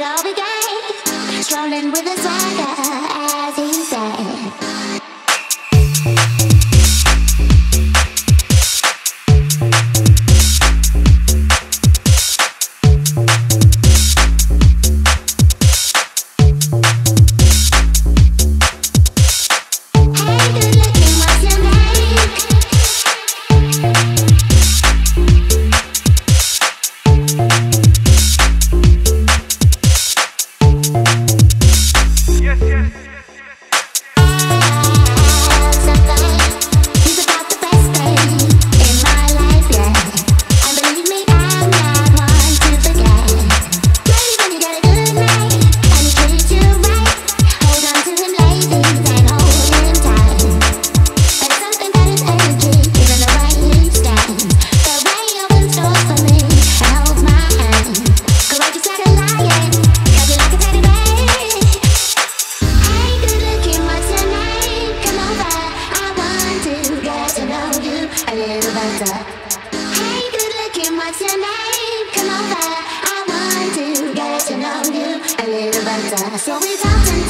it all began. Strolling with tonight. Come over, I want to get to know you a little better. So we talked